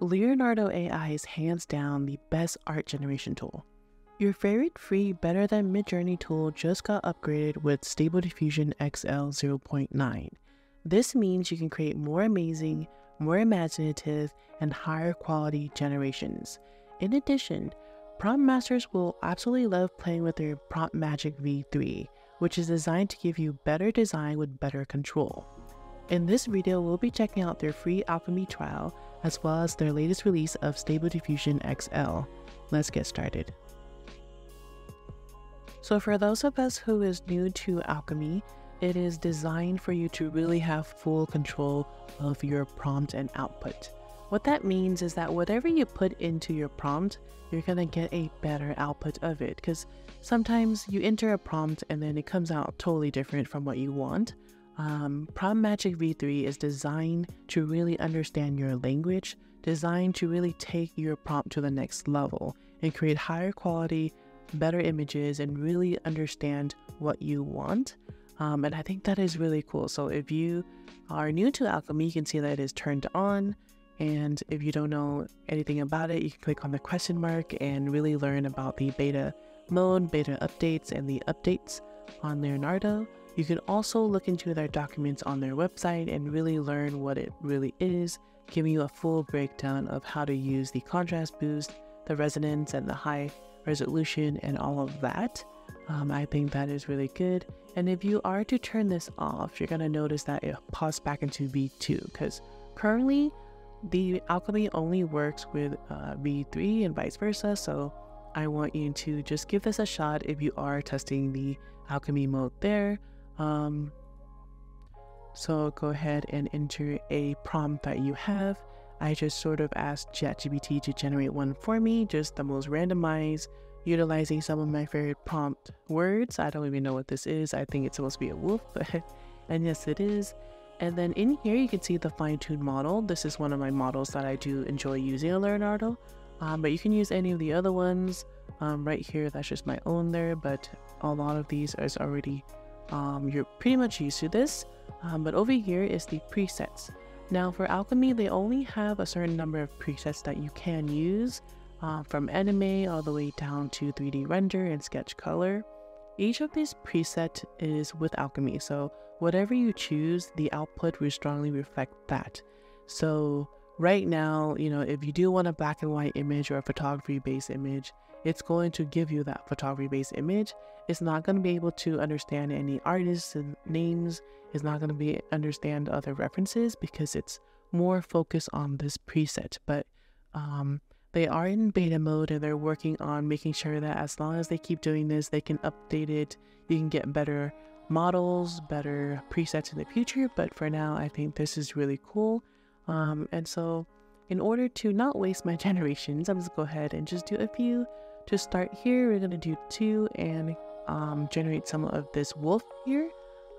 Leonardo AI is hands down the best art generation tool. Your favorite free Better Than Midjourney tool just got upgraded with Stable Diffusion XL 0.9. This means you can create more amazing, more imaginative, and higher quality generations. In addition, prompt masters will absolutely love playing with their Prompt Magic V3, which is designed to give you better design with better control. In this video, we'll be checking out their free Alchemy trial as well as their latest release of Stable Diffusion XL. Let's get started. So for those of us who is new to Alchemy, it is designed for you to really have full control of your prompt and output. What that means is that whatever you put into your prompt, you're going to get a better output of it because sometimes you enter a prompt and then it comes out totally different from what you want. Um, Prompt Magic V3 is designed to really understand your language, designed to really take your prompt to the next level and create higher quality, better images and really understand what you want. Um, and I think that is really cool. So if you are new to Alchemy, you can see that it is turned on. And if you don't know anything about it, you can click on the question mark and really learn about the beta mode, beta updates, and the updates on Leonardo. You can also look into their documents on their website and really learn what it really is, giving you a full breakdown of how to use the contrast boost, the resonance, and the high resolution and all of that. Um, I think that is really good. And if you are to turn this off, you're going to notice that it pops back into V2 because currently the Alchemy only works with uh, V3 and vice versa. So I want you to just give this a shot if you are testing the Alchemy mode there. Um, so go ahead and enter a prompt that you have I just sort of asked ChatGPT to generate one for me, just the most randomized, utilizing some of my favorite prompt words. I don't even know what this is. I think it's supposed to be a wolf, but and yes, it is. And then in here, you can see the fine-tuned model. This is one of my models that I do enjoy using on Leonardo, um, but you can use any of the other ones. Um, right here, that's just my own there, but a lot of these is already, um, you're pretty much used to this. Um, but over here is the presets. Now for Alchemy, they only have a certain number of presets that you can use, uh, from anime all the way down to 3D render and sketch color. Each of these presets is with Alchemy, so whatever you choose, the output will strongly reflect that. So right now, you know, if you do want a black and white image or a photography based image, it's going to give you that photography based image. It's not going to be able to understand any artists and names. It's not going to be understand other references because it's more focused on this preset. But um, they are in beta mode and they're working on making sure that as long as they keep doing this, they can update it. You can get better models, better presets in the future. But for now, I think this is really cool. Um, and so in order to not waste my generations, I'm just go ahead and just do a few to start here, we're gonna do two and um, generate some of this wolf here.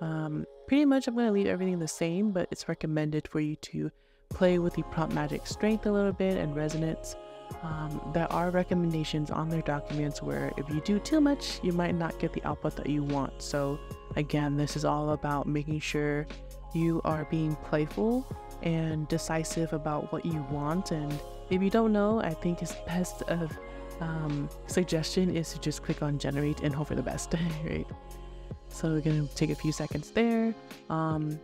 Um, pretty much I'm gonna leave everything the same, but it's recommended for you to play with the prompt magic strength a little bit and resonance. Um, there are recommendations on their documents where if you do too much, you might not get the output that you want. So again, this is all about making sure you are being playful and decisive about what you want. And if you don't know, I think his best of um, suggestion is to just click on generate and hope for the best, right? So we're gonna take a few seconds there. Um,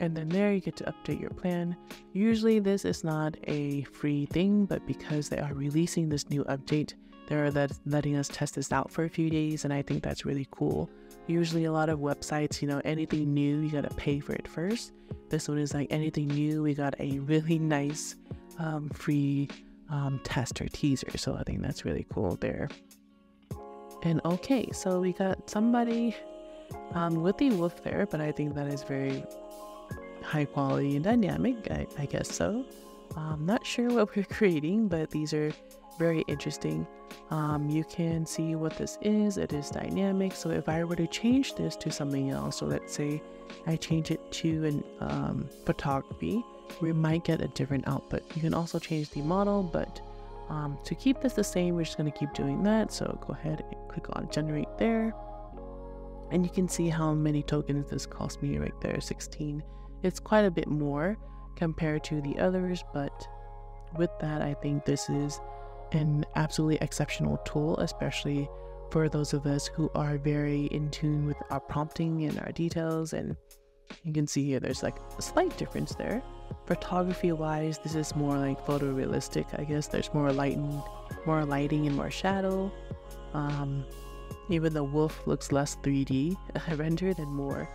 and then there you get to update your plan. Usually this is not a free thing, but because they are releasing this new update, they're letting us test this out for a few days, and I think that's really cool. Usually a lot of websites, you know, anything new, you gotta pay for it first. This one is like anything new, we got a really nice um, free um, test or teaser. So I think that's really cool there. And okay, so we got somebody um, with the wolf there, but I think that is very high quality and dynamic. I, I guess so. I'm not sure what we're creating, but these are very interesting. Um, you can see what this is. It is dynamic. So if I were to change this to something else, so let's say I change it to an um, photography, we might get a different output. You can also change the model, but um, to keep this the same, we're just going to keep doing that. So go ahead and click on generate there. And you can see how many tokens this cost me right there, 16. It's quite a bit more compared to the others, but with that, I think this is an absolutely exceptional tool, especially for those of us who are very in tune with our prompting and our details. And you can see here there's like a slight difference there. Photography wise, this is more like photorealistic, I guess. There's more lighting, more lighting and more shadow. Um, even the wolf looks less 3D rendered and more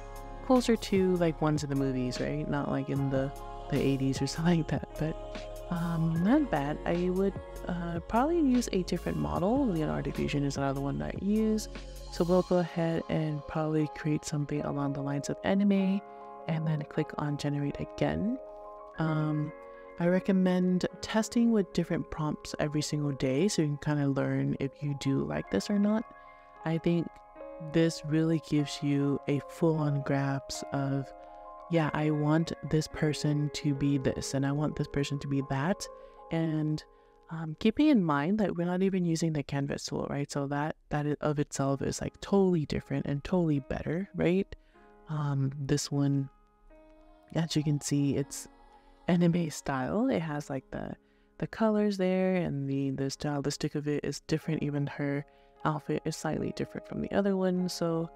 closer to like ones in the movies, right? Not like in the the 80s or something like that. But um, not bad. I would uh, probably use a different model. Leonardo Fusion is another one that I use. So we'll go ahead and probably create something along the lines of anime and then click on generate again. Um, I recommend testing with different prompts every single day so you can kind of learn if you do like this or not. I think this really gives you a full on grasp of, yeah, I want this person to be this and I want this person to be that. And um, keeping in mind that we're not even using the canvas tool, right? So that that of itself is like totally different and totally better, right? Um, this one, as you can see, it's anime style. It has like the the colors there and the the stylistic of it is different. Even her outfit is slightly different from the other one. So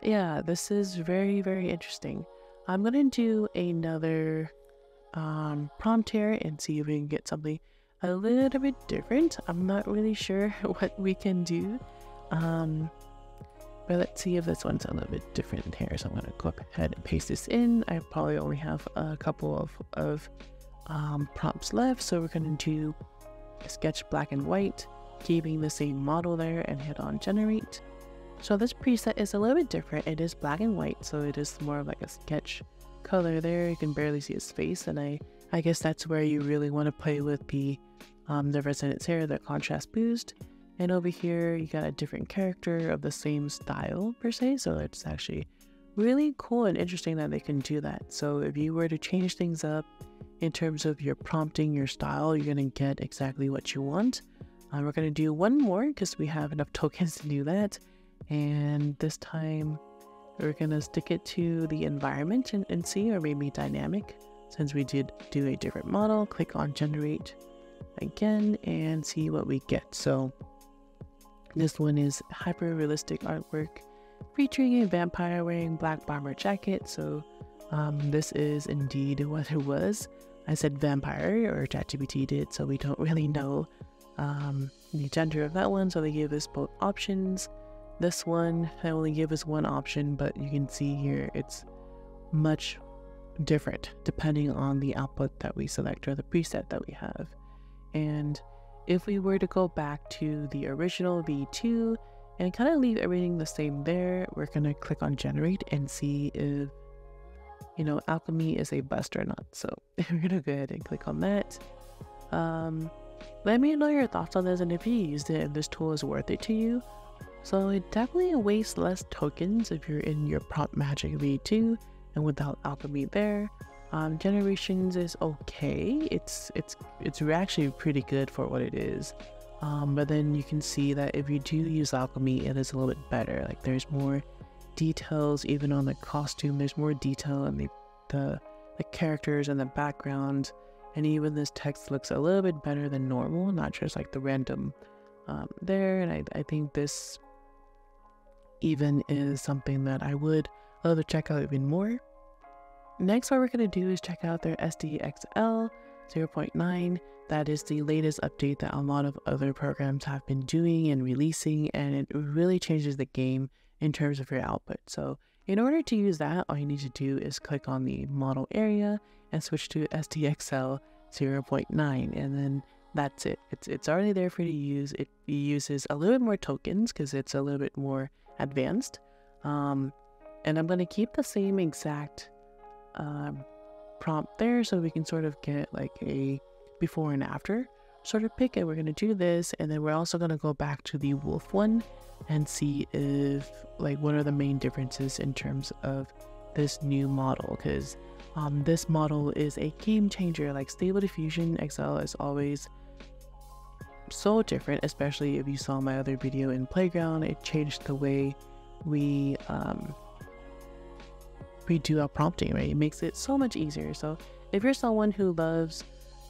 yeah, this is very very interesting. I'm gonna do another um, prompt here and see if we can get something a little bit different. I'm not really sure what we can do. Um, but let's see if this one's a little bit different here. So I'm going to go ahead and paste this in. I probably only have a couple of, of um, prompts left. So we're going to do sketch black and white, keeping the same model there and hit on generate. So this preset is a little bit different. It is black and white, so it is more of like a sketch color there. You can barely see his face, and I I guess that's where you really want to play with the um, the resonance here, the contrast boost. And over here, you got a different character of the same style per se. So it's actually really cool and interesting that they can do that. So if you were to change things up in terms of your prompting, your style, you're going to get exactly what you want. Uh, we're going to do one more because we have enough tokens to do that. And this time, we're going to stick it to the environment and, and see, or maybe dynamic. Since we did do a different model, click on generate again and see what we get. So this one is hyper realistic artwork featuring a vampire wearing black bomber jacket. So um, this is indeed what it was. I said vampire or ChatGPT did, so we don't really know um, the gender of that one. So they gave us both options. This one, they only give us one option, but you can see here it's much different depending on the output that we select or the preset that we have. And if we were to go back to the original V2 and kind of leave everything the same there, we're going to click on generate and see if, you know, alchemy is a bust or not. So we're going to go ahead and click on that. Um, let me know your thoughts on this and if you used it and this tool is worth it to you. So it definitely wastes less tokens if you're in your prompt magic V2 and without alchemy there. Um, generations is okay. It's it's it's actually pretty good for what it is. Um, but then you can see that if you do use alchemy, it is a little bit better. Like there's more details even on the costume. There's more detail in the the, the characters and the background. And even this text looks a little bit better than normal, not just like the random um, there. And I, I think this even is something that I would love to check out even more. Next, what we're going to do is check out their SDXL 0.9. That is the latest update that a lot of other programs have been doing and releasing, and it really changes the game in terms of your output. So, in order to use that, all you need to do is click on the model area and switch to SDXL 0.9, and then that's it. It's it's already there for you to use. It uses a little bit more tokens because it's a little bit more advanced. Um, and I'm going to keep the same exact um, prompt there so we can sort of get like a before and after sort of pick and we're going to do this and then we're also going to go back to the wolf one and see if like what are the main differences in terms of this new model because um, this model is a game changer like stable diffusion xl is always so different especially if you saw my other video in playground it changed the way we um, we do our prompting, right? It makes it so much easier. So if you're someone who loves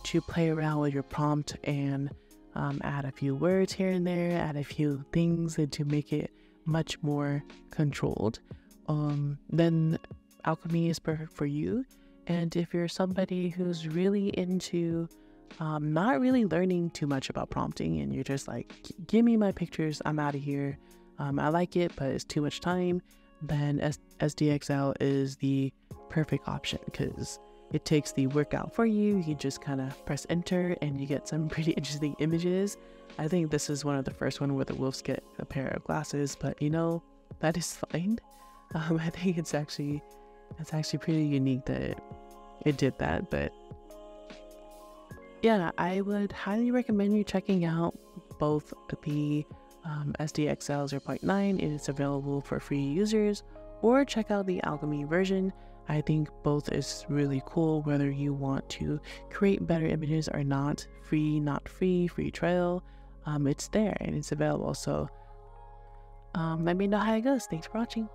to play around with your prompt and um, add a few words here and there, add a few things and to make it much more controlled, um, then alchemy is perfect for you. And if you're somebody who's really into um, not really learning too much about prompting and you're just like, give me my pictures, I'm out of here. Um, I like it, but it's too much time. Then S- SDXL is the perfect option because it takes the workout for you. You just kind of press enter and you get some pretty interesting images. I think this is one of the first one where the wolves get a pair of glasses, but you know, that is fine. Um, I think it's actually it's actually pretty unique that it, it did that, but yeah, I would highly recommend you checking out both the um, SDXL 0.9. It is available for free users, or check out the Alchemy version. I think both is really cool whether you want to create better images or not. Free, not free, free trial. Um, it's there and it's available. So um, let me know how it goes. Thanks for watching.